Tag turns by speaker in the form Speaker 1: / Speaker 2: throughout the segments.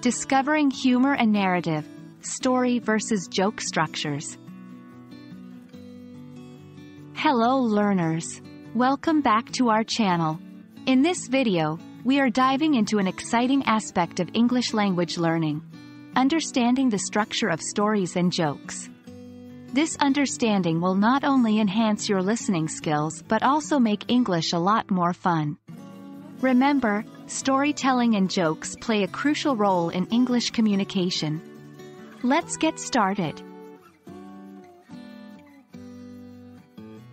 Speaker 1: Discovering Humor and Narrative, Story versus Joke Structures. Hello learners. Welcome back to our channel. In this video, we are diving into an exciting aspect of English language learning. Understanding the structure of stories and jokes. This understanding will not only enhance your listening skills but also make English a lot more fun. Remember, storytelling and jokes play a crucial role in English communication. Let's get started.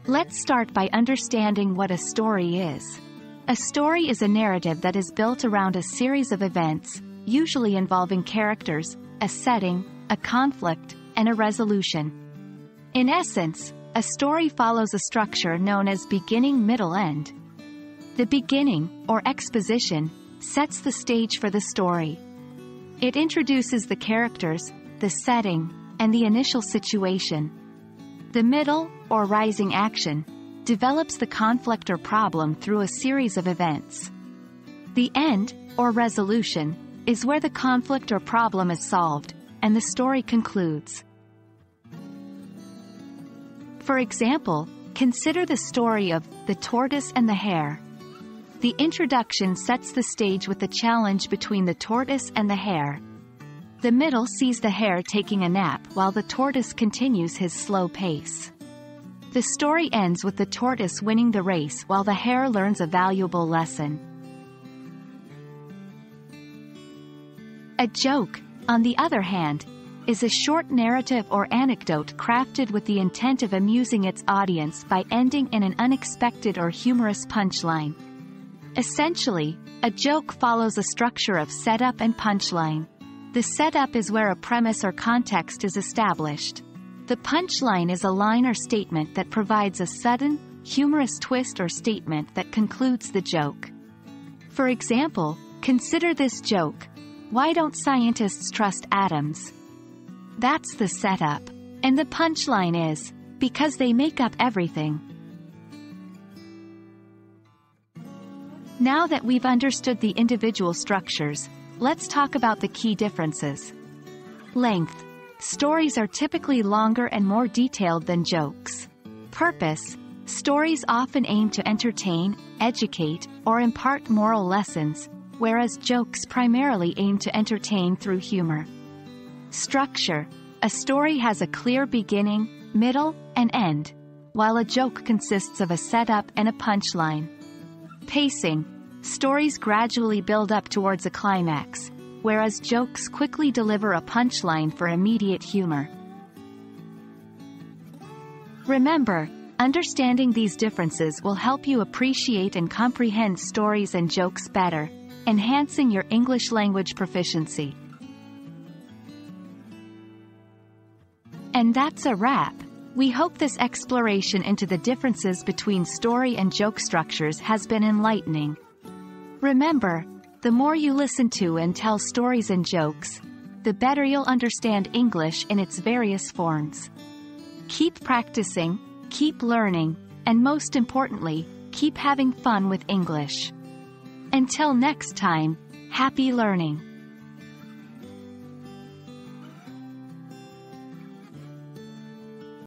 Speaker 1: Let's start by understanding what a story is. A story is a narrative that is built around a series of events, usually involving characters, a setting, a conflict, and a resolution. In essence, a story follows a structure known as beginning middle end. The beginning, or exposition, sets the stage for the story. It introduces the characters, the setting, and the initial situation. The middle, or rising action, develops the conflict or problem through a series of events. The end, or resolution, is where the conflict or problem is solved, and the story concludes. For example, consider the story of The Tortoise and the Hare. The introduction sets the stage with the challenge between the tortoise and the hare. The middle sees the hare taking a nap while the tortoise continues his slow pace. The story ends with the tortoise winning the race while the hare learns a valuable lesson. A joke, on the other hand, is a short narrative or anecdote crafted with the intent of amusing its audience by ending in an unexpected or humorous punchline. Essentially, a joke follows a structure of setup and punchline. The setup is where a premise or context is established. The punchline is a line or statement that provides a sudden, humorous twist or statement that concludes the joke. For example, consider this joke. Why don't scientists trust atoms? That's the setup. And the punchline is, because they make up everything. Now that we've understood the individual structures, let's talk about the key differences. Length. Stories are typically longer and more detailed than jokes. Purpose. Stories often aim to entertain, educate, or impart moral lessons, whereas jokes primarily aim to entertain through humor. Structure. A story has a clear beginning, middle, and end, while a joke consists of a setup and a punchline. Pacing. Stories gradually build up towards a climax, whereas jokes quickly deliver a punchline for immediate humor. Remember, understanding these differences will help you appreciate and comprehend stories and jokes better, enhancing your English language proficiency. And that's a wrap. We hope this exploration into the differences between story and joke structures has been enlightening. Remember, the more you listen to and tell stories and jokes, the better you'll understand English in its various forms. Keep practicing, keep learning, and most importantly, keep having fun with English. Until next time, happy learning!